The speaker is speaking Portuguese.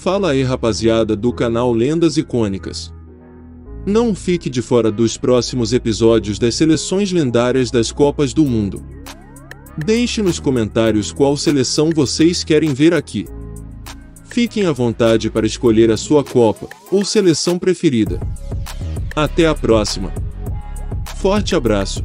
Fala aí rapaziada do canal Lendas Icônicas. Não fique de fora dos próximos episódios das seleções lendárias das Copas do Mundo. Deixe nos comentários qual seleção vocês querem ver aqui. Fiquem à vontade para escolher a sua Copa ou seleção preferida. Até a próxima. Forte abraço.